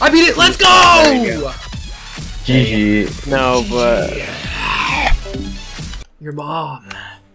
I beat it. Let's go. GG. No, but Your mom.